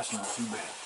That's not too bad.